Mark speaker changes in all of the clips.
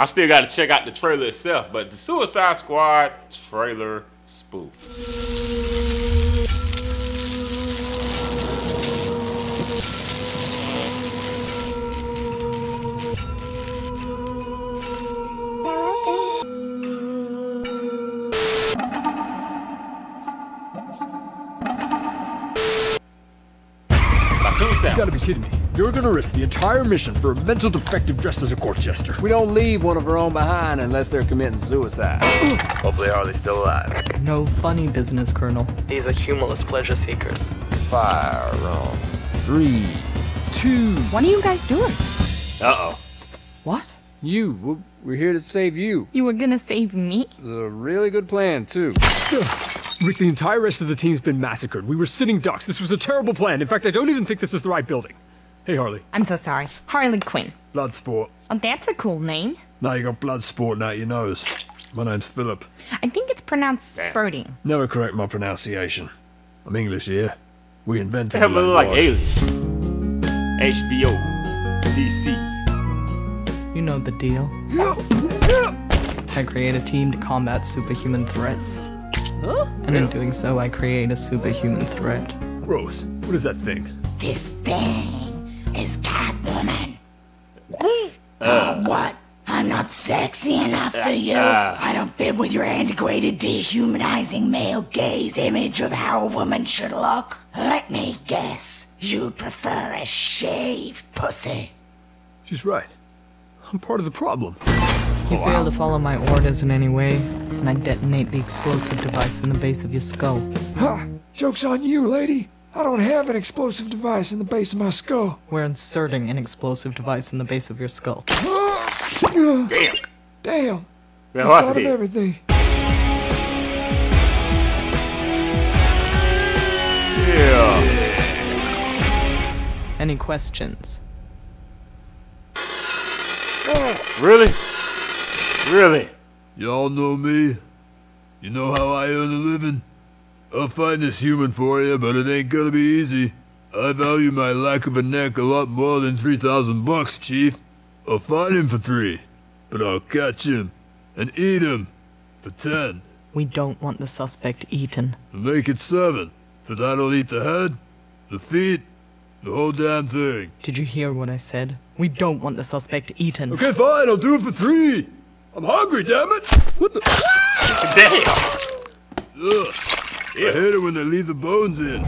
Speaker 1: I still got to check out the trailer itself, but the Suicide Squad trailer spoof.
Speaker 2: You gotta be kidding me. You're gonna risk the entire mission for a mental defective dressed as a court jester.
Speaker 3: We don't leave one of our own behind unless they're committing suicide. Hopefully Harley's still alive.
Speaker 4: No funny business, Colonel. These are humorless pleasure seekers.
Speaker 3: Fire on three, two.
Speaker 5: What are you guys doing?
Speaker 1: Uh oh.
Speaker 4: What?
Speaker 3: You. We're- We're here to save you.
Speaker 5: You were gonna save me?
Speaker 3: A really good plan too.
Speaker 2: Rick, the entire rest of the team's been massacred. We were sitting ducks. This was a terrible plan. In fact, I don't even think this is the right building. Hey, Harley.
Speaker 5: I'm so sorry. Harley Quinn.
Speaker 2: Bloodsport.
Speaker 5: Oh, that's a cool name.
Speaker 2: Now you got blood sporting out your nose. My name's Philip.
Speaker 5: I think it's pronounced
Speaker 1: Damn.
Speaker 5: spurting.
Speaker 2: Never correct my pronunciation. I'm English here. We invented
Speaker 1: Hell,
Speaker 2: the
Speaker 1: look like aliens. HBO, DC.
Speaker 4: You know the deal. I create a team to combat superhuman threats. Huh? And in doing so, I create a superhuman threat.
Speaker 2: Rose, what is that thing?
Speaker 6: This thing oh, what? I'm not sexy enough for you.
Speaker 1: uh.
Speaker 6: I don't fit with your antiquated, dehumanizing male gaze image of how a woman should look. Let me guess. You prefer a shaved pussy.
Speaker 2: She's right. I'm part of the problem.
Speaker 4: You fail to follow my orders in any way, and I detonate the explosive device in the base of your skull.
Speaker 7: Ha! Joke's on you, lady. I don't have an explosive device in the base of my skull.
Speaker 4: We're inserting an explosive device in the base of your skull.
Speaker 1: Damn.
Speaker 7: Damn.
Speaker 1: Man,
Speaker 7: I
Speaker 1: what's
Speaker 7: thought of everything.
Speaker 1: Yeah.
Speaker 4: Any questions? Oh.
Speaker 1: Really? Really?
Speaker 2: Y'all know me. You know how I earn a living. I'll find this human for you, but it ain't gonna be easy. I value my lack of a neck a lot more than 3,000 bucks, Chief. I'll find him for three, but I'll catch him and eat him for 10.
Speaker 4: We don't want the suspect eaten.
Speaker 2: Make it seven, for that'll eat the head, the feet, the whole damn thing.
Speaker 4: Did you hear what I said? We don't want the suspect eaten.
Speaker 2: Okay, fine, I'll do it for three. I'm hungry, damn it. What the?
Speaker 1: Damn.
Speaker 2: Ugh. I hate it when they leave the bones in.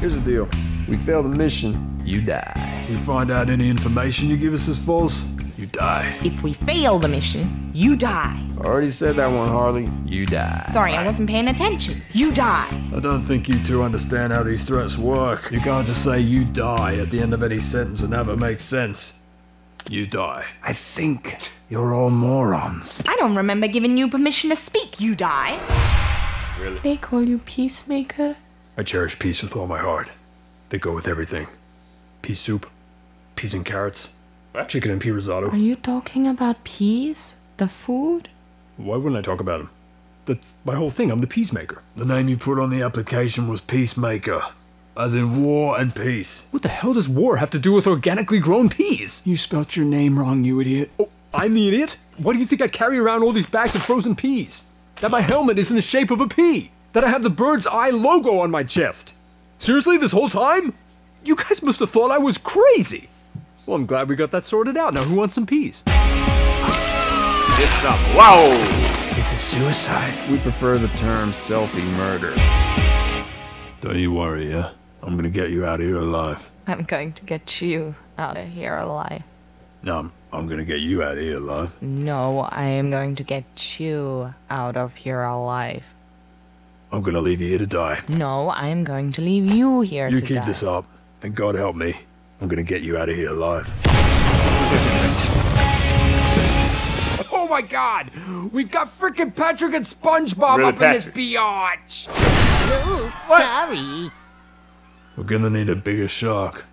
Speaker 3: Here's the deal. We fail the mission, you die.
Speaker 2: We find out any information you give us is false, you die.
Speaker 5: If we fail the mission, you die.
Speaker 3: I Already said that one, Harley. You die.
Speaker 5: Sorry, I wasn't paying attention. You die.
Speaker 2: I don't think you two understand how these threats work. You can't just say you die at the end of any sentence and have it make sense. You die.
Speaker 7: I think you're all morons.
Speaker 5: I don't remember giving you permission to speak. You die.
Speaker 4: They call you Peacemaker?
Speaker 2: I cherish peace with all my heart. They go with everything. Pea soup, peas and carrots,
Speaker 1: What?
Speaker 2: chicken and pea risotto.
Speaker 4: Are you talking about peas? The food?
Speaker 2: Why wouldn't I talk about them? That's my whole thing. I'm the peacemaker. The name you put on the application was Peacemaker. As in war and peace. What the hell does war have to do with organically grown peas?
Speaker 7: You spelt your name wrong, you idiot.
Speaker 2: Oh, I'm the idiot? Why do you think I carry around all these bags of frozen peas? That my helmet is in the shape of a pea? That I have the bird's eye logo on my chest? Seriously, this whole time? You guys must have thought I was crazy. Well, I'm glad we got that sorted out. Now, who wants some peas?
Speaker 1: This something. Whoa.
Speaker 7: This is suicide.
Speaker 3: We prefer the term selfie murder.
Speaker 2: Don't you worry, yeah? I'm gonna get you out of here alive.
Speaker 4: I'm going to get you out of here alive.
Speaker 2: No, I'm, I'm gonna get you out of here alive.
Speaker 4: No, I am going to get you out of here alive.
Speaker 2: I'm gonna leave you here to die.
Speaker 4: No, I am going to leave you here to die.
Speaker 2: You
Speaker 4: to
Speaker 2: keep this up, and God help me. I'm gonna get you out of here alive.
Speaker 7: Oh my god! We've got freaking Patrick and SpongeBob
Speaker 1: Really,
Speaker 7: up in this
Speaker 1: Patrick?
Speaker 7: biatch!
Speaker 6: Sorry.
Speaker 2: We're gonna need a bigger shark.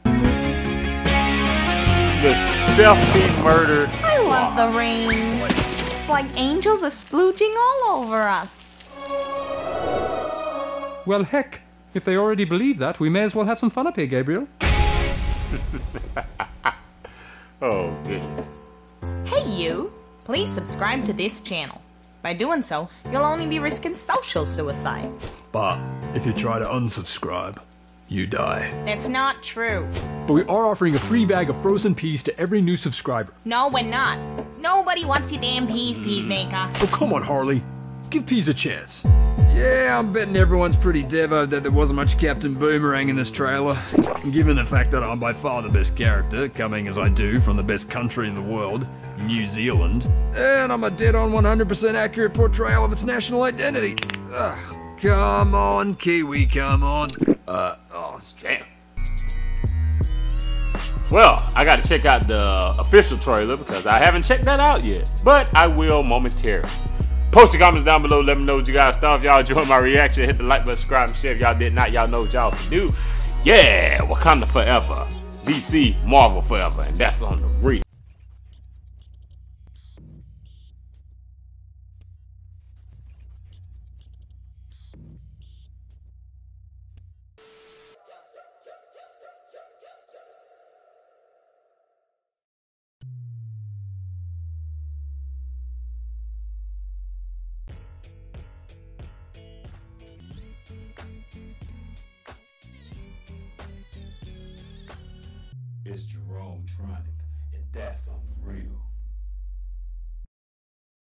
Speaker 1: The selfie murdered.
Speaker 5: I love the rain. It's like angels are splooging all over us.
Speaker 8: Well, heck, if they already believe that, we may as well have some fun up here, Gabriel.
Speaker 1: Oh, goodness.
Speaker 5: Hey, you. please subscribe to this channel. By doing so, you'll only be risking social suicide.
Speaker 9: But if you try to unsubscribe, you die.
Speaker 5: That's not true.
Speaker 10: But we are offering a free bag of frozen peas to every new subscriber.
Speaker 5: No, we're not. Nobody wants your damn peas, Peacemaker.
Speaker 10: Oh, come on, Harley. Give peas a chance.
Speaker 2: Yeah, I'm betting everyone's pretty devo that there wasn't much Captain Boomerang in this trailer.
Speaker 9: Given the fact that I'm by far the best character, coming as I do from the best country in the world, New Zealand.
Speaker 2: And I'm a dead on 100% accurate portrayal of its national identity. Ugh. Come on, Kiwi, come on.
Speaker 1: Uh, oh, damn. Well, I got to check out the official trailer because I haven't checked that out yet, but I will momentarily. Post your comments down below. Let me know what you guys thought. If y'all enjoyed my reaction, hit the like button, subscribe, and share. If y'all did not, y'all know what y'all can do. Yeah, Wakanda forever. DC, Marvel forever. And that's on the real. It's JeromeTronic, and that's unreal.